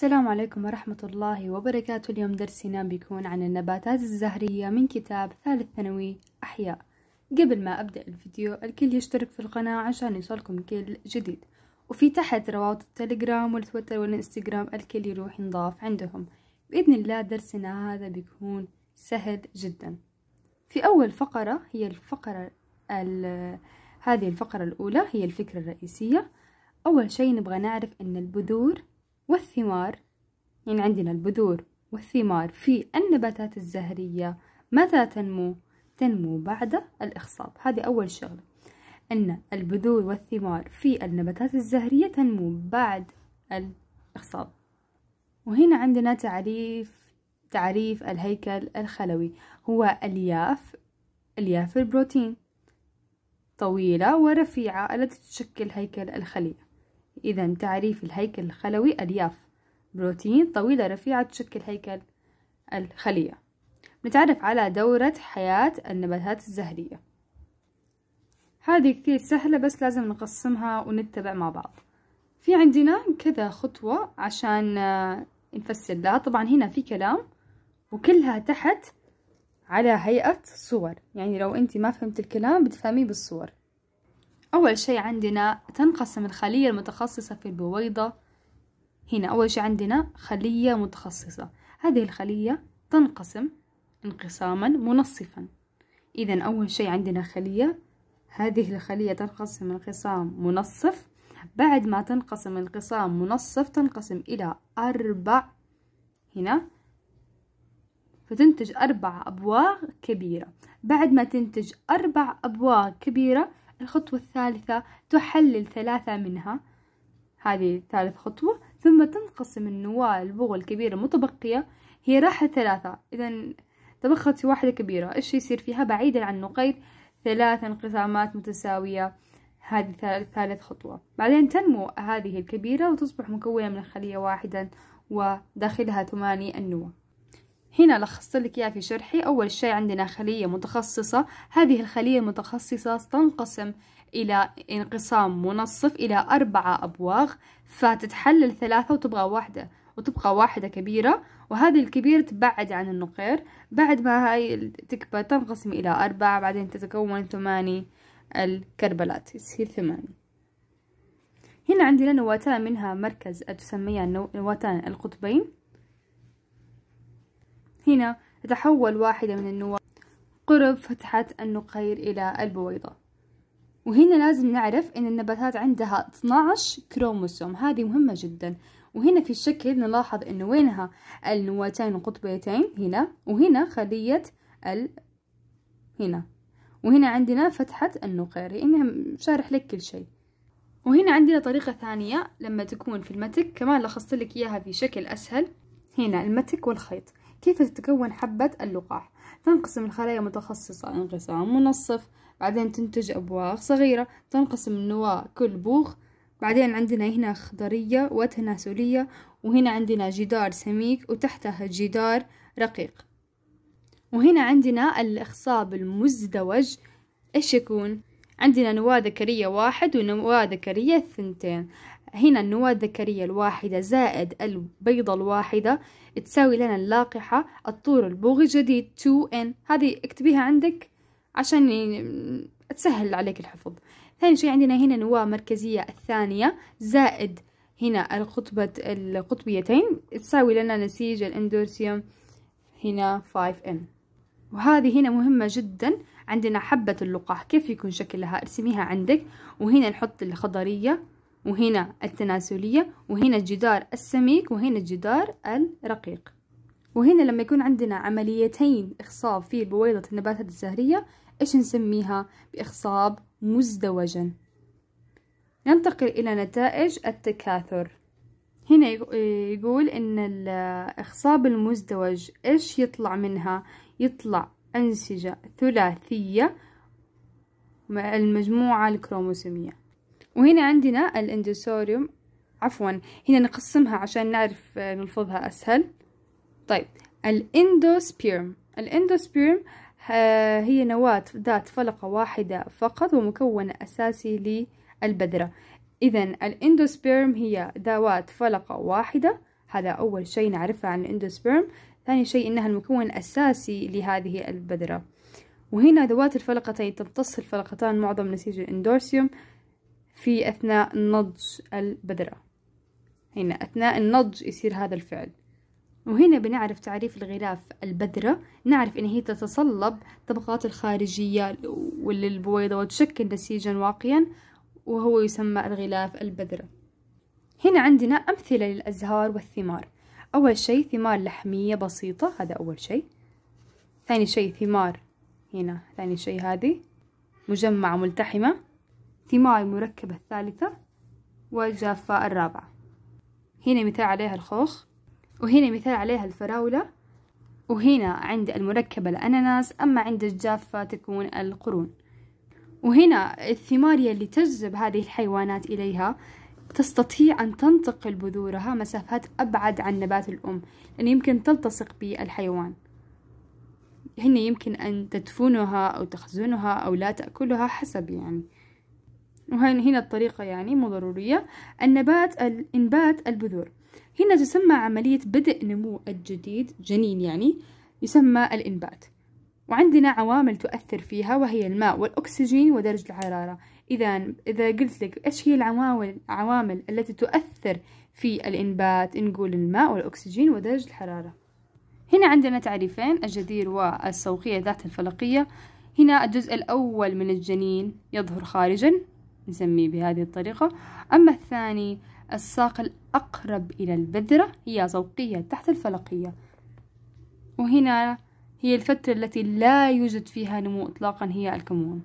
السلام عليكم ورحمة الله وبركاته. اليوم درسنا بيكون عن النباتات الزهرية من كتاب ثالث ثانوي أحياء. قبل ما أبدأ الفيديو الكل يشترك في القناة عشان يوصلكم كل جديد. وفي تحت روابط التليجرام والتويتر والإنستغرام الكل يروح ينضاف عندهم. بإذن الله درسنا هذا بيكون سهل جدا. في أول فقرة هي الفقرة هذه الفقرة الأولى هي الفكرة الرئيسية. أول شي نبغى نعرف أن البذور والثمار يعني عندنا البذور والثمار في النباتات الزهرية متى تنمو؟ تنمو بعد الإخصاب هذه أول شغلة. أن البذور والثمار في النباتات الزهرية تنمو بعد الإخصاب وهنا عندنا تعريف تعريف الهيكل الخلوي. هو الياف الياف البروتين. طويلة ورفيعة التي تشكل هيكل الخلية. إذا تعريف الهيكل الخلوي ألياف. بروتين طويلة رفيعة تشكل هيكل الخلية. نتعرف على دورة حياة النباتات الزهرية. هذه كثير سهلة بس لازم نقسمها ونتبع مع بعض. في عندنا كذا خطوة عشان نفسر لها. طبعا هنا في كلام وكلها تحت على هيئة صور. يعني لو انت ما فهمت الكلام بتفهميه بالصور. أول شي عندنا تنقسم الخلية المتخصصة في البويضة. هنا أول شي عندنا خلية متخصصة. هذه الخلية تنقسم انقساما منصفا. إذا أول شي عندنا خلية. هذه الخلية تنقسم انقسام منصف. بعد ما تنقسم انقسام منصف تنقسم إلى أربع. هنا فتنتج أربع أبواق كبيرة. بعد ما تنتج أربع أبواق كبيرة الخطوة الثالثة تحلل ثلاثة منها. هذه ثالث خطوة. ثم تنقسم النواة البغل الكبيرة المتبقية. هي راحة ثلاثة. إذا تبقت في واحدة كبيرة إيش يصير فيها؟ بعيدا عن النقيض ثلاث انقسامات متساوية. هذه ثالث خطوة. بعدين تنمو هذه الكبيرة وتصبح مكونة من خلية واحدة وداخلها ثماني النواة. هنا لخصت لك إياه في شرحي. أول شيء عندنا خلية متخصصة. هذه الخلية المتخصصة تنقسم إلى انقسام منصف إلى أربعة أبواغ فتتحلل ثلاثة وتبغى واحدة وتبقى واحدة كبيرة وهذه الكبيرة تبعد عن النقير. بعد ما هاي تكبر تنقسم إلى أربعة بعدين تتكون ثماني الكربلات يصير ثماني هنا عندنا نواتان منها مركز تسميها نواتان القطبين. هنا تتحول واحدة من النواة قرب فتحة النقير إلى البويضة. وهنا لازم نعرف أن النباتات عندها 12 كروموسوم. هذه مهمة جدا. وهنا في الشكل نلاحظ أنه وينها النواتين القطبيتين هنا وهنا خلية ال هنا. وهنا عندنا فتحة النقير. إنها شارح لك كل شيء. وهنا عندنا طريقة ثانية لما تكون في المتك. كمان لخصت لك إياها في شكل أسهل. هنا المتك والخيط. كيف تتكون حبة اللقاح؟ تنقسم الخلايا متخصصة انقسام منصف بعدين تنتج أبواق صغيرة تنقسم النواة كل بوغ بعدين عندنا هنا خضرية وتناسلية وهنا عندنا جدار سميك وتحتها جدار رقيق. وهنا عندنا الإخصاب المزدوج إيش يكون؟ عندنا نواة ذكرية واحد ونواة ذكرية ثنتين هنا النواة الذكرية الواحدة زائد البيضة الواحدة. تساوي لنا اللاقحة الطور البوغي الجديد 2n هذه اكتبيها عندك عشان تسهل عليك الحفظ. ثاني شيء عندنا هنا نواة مركزية الثانية زائد هنا القطبة القطبيتين. تساوي لنا نسيج الاندورسيوم هنا 5n وهذه هنا مهمة جدا. عندنا حبة اللقاح كيف يكون شكلها؟ ارسميها عندك. وهنا نحط الخضرية. وهنا التناسلية وهنا الجدار السميك وهنا الجدار الرقيق. وهنا لما يكون عندنا عمليتين إخصاب في بويضة النباتات الزهرية إيش نسميها؟ بإخصاب مزدوجا. ننتقل إلى نتائج التكاثر. هنا يقول إن الإخصاب المزدوج إيش يطلع منها؟ يطلع أنسجة ثلاثية المجموعة الكروموسومية. وهنا عندنا الاندوسبيرم. عفوا هنا نقسمها عشان نعرف نلفظها أسهل. طيب ال endosperm. ال endosperm هي نواة ذات فلقة واحدة فقط ومكون أساسي للبذرة. إذا الاندوسبيرم هي ذوات فلقة واحدة. هذا أول شيء نعرفه عن الإندوسبرم ثاني شيء إنها المكون الأساسي لهذه البذرة. وهنا ذوات الفلقتين تمتص الفلقتان معظم نسيج الإندورسيوم. في أثناء نضج البذرة هنا أثناء النضج يصير هذا الفعل. وهنا بنعرف تعريف الغلاف البذرة نعرف إن هي تتصلب طبقات الخارجية للبويضة وتشكل نسيجا واقيا وهو يسمى الغلاف البذرة هنا عندنا أمثلة للأزهار والثمار. أول شيء ثمار لحمية بسيطة هذا أول شيء. ثاني شيء ثمار هنا ثاني شيء هذه. مجمعة ملتحمة. ثمار مركبة الثالثة والجافة الرابعة. هنا مثال عليها الخوخ وهنا مثال عليها الفراولة وهنا عند المركبة الأناناس أما عند الجافة تكون القرون. وهنا الثمار اللي تجذب هذه الحيوانات إليها تستطيع أن تنتقل بذورها مسافات أبعد عن نبات الأم لأن يمكن تلتصق بالحيوان. هنا يمكن أن تدفنها أو تخزنها أو لا تأكلها حسب يعني. وهنا الطريقة يعني مو ضرورية. النبات الإنبات البذور. هنا تسمى عملية بدء نمو الجديد جنين يعني يسمى الإنبات. وعندنا عوامل تؤثر فيها وهي الماء والأكسجين ودرجة الحرارة. إذا إذا قلت لك إيش هي العوامل العوامل التي تؤثر في الإنبات نقول الماء والأكسجين ودرجة الحرارة. هنا عندنا تعريفين الجدير والسوقية ذات الفلقية. هنا الجزء الأول من الجنين يظهر خارجا. نسميه بهذه الطريقة. أما الثاني الساق الأقرب إلى البذرة هي زوقية تحت الفلقية. وهنا هي الفترة التي لا يوجد فيها نمو إطلاقا هي الكمون.